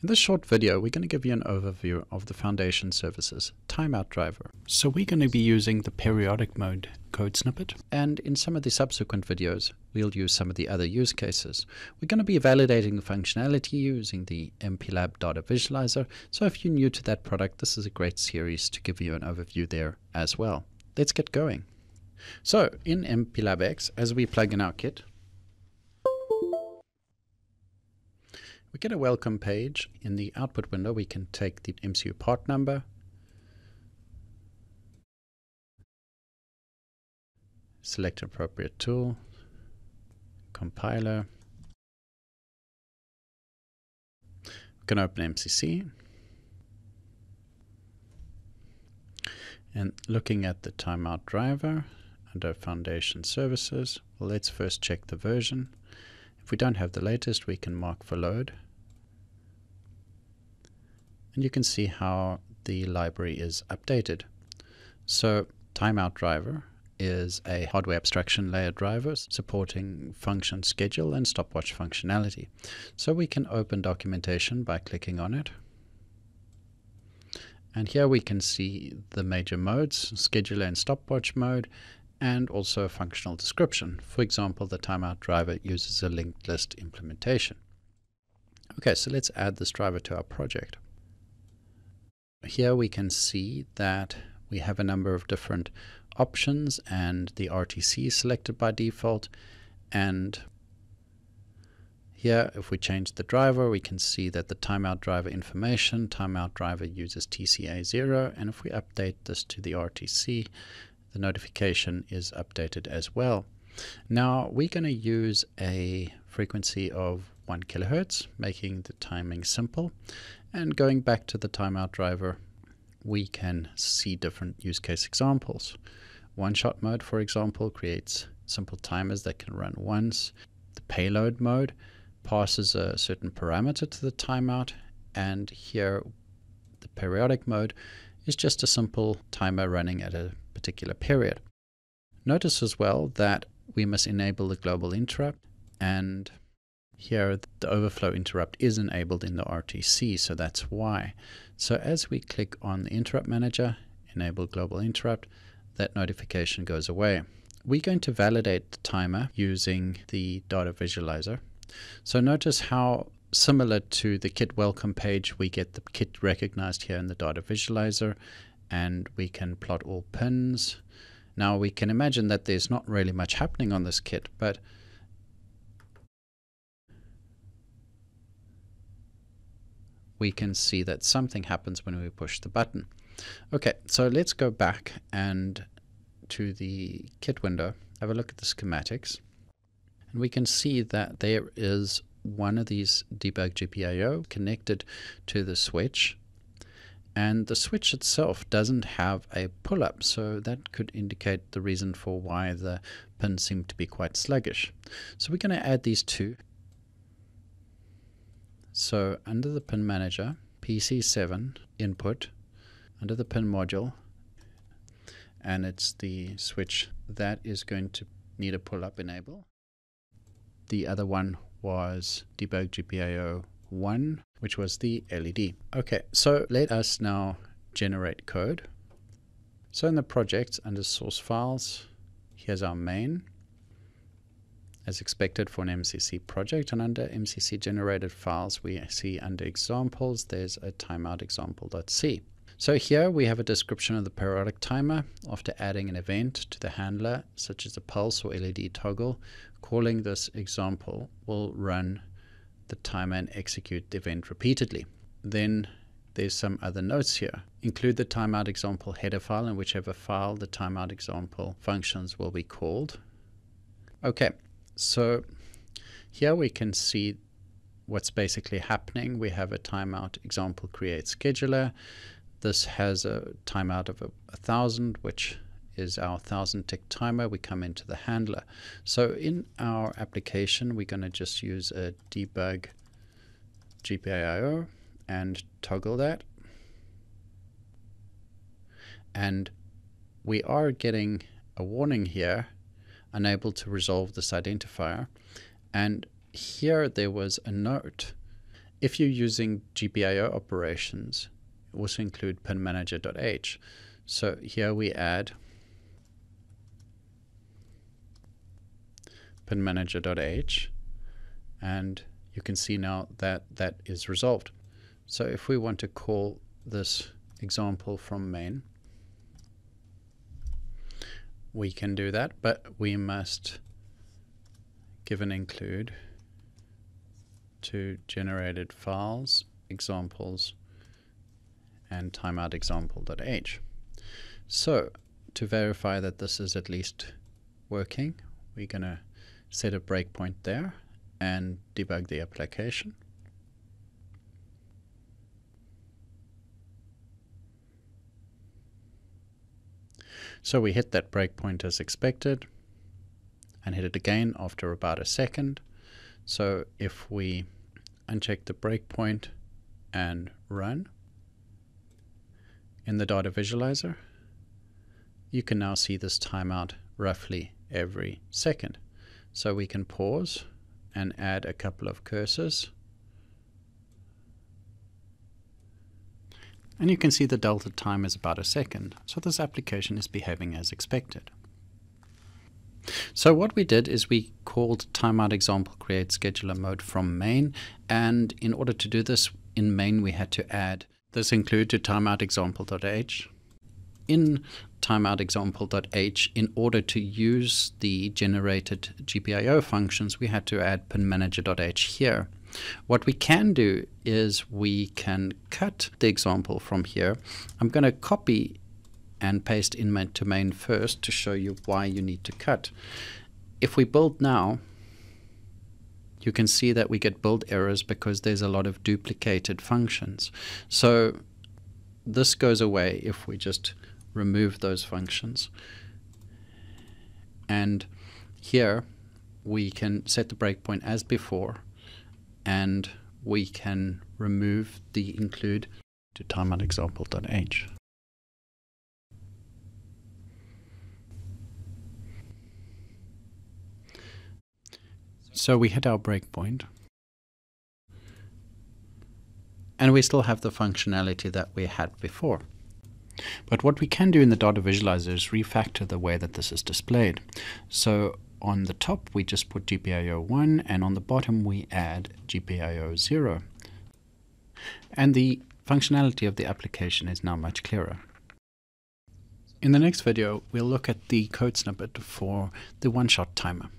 In this short video, we're going to give you an overview of the Foundation Services timeout driver. So we're going to be using the periodic mode code snippet. And in some of the subsequent videos, we'll use some of the other use cases. We're going to be validating the functionality using the MPLAB Data Visualizer. So if you're new to that product, this is a great series to give you an overview there as well. Let's get going. So in MPLAB X, as we plug in our kit, We get a welcome page. In the output window, we can take the MCU part number, select appropriate tool, compiler. We can open MCC. And looking at the timeout driver under Foundation Services, well, let's first check the version. If we don't have the latest, we can mark for load. And you can see how the library is updated. So timeout driver is a hardware abstraction layer driver supporting function schedule and stopwatch functionality. So we can open documentation by clicking on it. And here we can see the major modes, scheduler and stopwatch mode, and also a functional description. For example, the timeout driver uses a linked list implementation. Okay, so let's add this driver to our project. Here we can see that we have a number of different options and the RTC is selected by default and here if we change the driver we can see that the timeout driver information timeout driver uses TCA0 and if we update this to the RTC the notification is updated as well. Now we're going to use a frequency of 1 kilohertz, making the timing simple. And going back to the timeout driver, we can see different use case examples. One-shot mode, for example, creates simple timers that can run once. The payload mode passes a certain parameter to the timeout, and here the periodic mode is just a simple timer running at a particular period. Notice as well that we must enable the global interrupt and here the overflow interrupt is enabled in the RTC, so that's why. So as we click on the interrupt manager, enable global interrupt, that notification goes away. We're going to validate the timer using the data visualizer. So notice how similar to the kit welcome page, we get the kit recognized here in the data visualizer and we can plot all pins. Now we can imagine that there's not really much happening on this kit, but we can see that something happens when we push the button. Okay, so let's go back and to the kit window, have a look at the schematics. And we can see that there is one of these debug GPIO connected to the switch and the switch itself doesn't have a pull-up so that could indicate the reason for why the pins seem to be quite sluggish. So we're going to add these two. So under the pin manager, PC7 input, under the pin module, and it's the switch that is going to need a pull-up enable. The other one was debug GPIO 1, which was the LED. Okay, so let us now generate code. So in the project under source files, here's our main as expected for an MCC project. And under MCC generated files, we see under examples, there's a timeout example.c. So here we have a description of the periodic timer after adding an event to the handler, such as a pulse or LED toggle. Calling this example will run the timer and execute the event repeatedly. Then there's some other notes here. Include the timeout example header file in whichever file the timeout example functions will be called. Okay, so here we can see what's basically happening. We have a timeout example create scheduler. This has a timeout of a, a thousand, which is our 1000 tick timer. We come into the handler. So in our application, we're going to just use a debug GPIO and toggle that. And we are getting a warning here, unable to resolve this identifier. And here there was a note If you're using GPIO operations, also include pinmanager.h. So here we add pinmanager.h and you can see now that that is resolved. So if we want to call this example from main, we can do that, but we must give an include to generated files, examples, and timeout example.h. So to verify that this is at least working, we're going to set a breakpoint there and debug the application. So we hit that breakpoint as expected and hit it again after about a second. So if we uncheck the breakpoint and run in the data visualizer, you can now see this timeout roughly every second. So we can pause and add a couple of cursors. And you can see the delta time is about a second, so this application is behaving as expected. So what we did is we called timeout example create scheduler mode from main, and in order to do this in main we had to add this include to timeout example.h. In timeout example.h, in order to use the generated GPIO functions, we had to add pinmanager.h here. What we can do is we can cut the example from here. I'm going to copy and paste in main to main first to show you why you need to cut. If we build now, you can see that we get build errors because there's a lot of duplicated functions. So this goes away if we just remove those functions. And here we can set the breakpoint as before and we can remove the include to timeoutexample.h. So we hit our breakpoint. And we still have the functionality that we had before. But what we can do in the data visualizer is refactor the way that this is displayed. So on the top, we just put GPIO 1, and on the bottom, we add GPIO 0. And the functionality of the application is now much clearer. In the next video, we'll look at the code snippet for the one-shot timer.